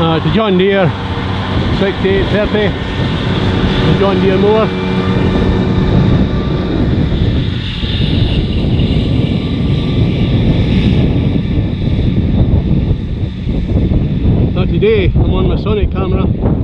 Uh, to John Deere 6830 John Deere mower. Today I'm on my Sony camera.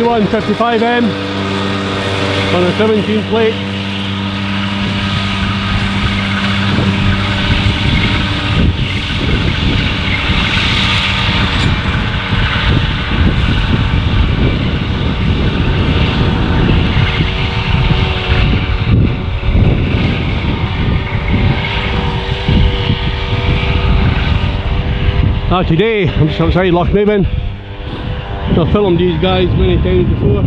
51 55M on a 17 plate. Now today, I'm just outside Lochmaben I've filmed these guys many times before.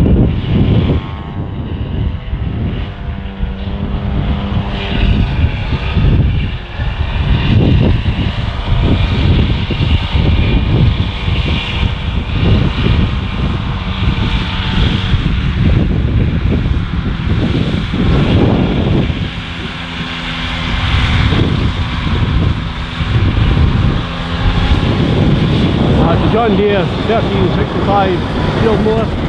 Uh, it's a John Deere 1365